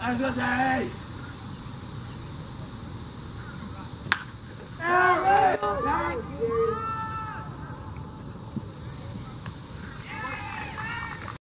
二哥谁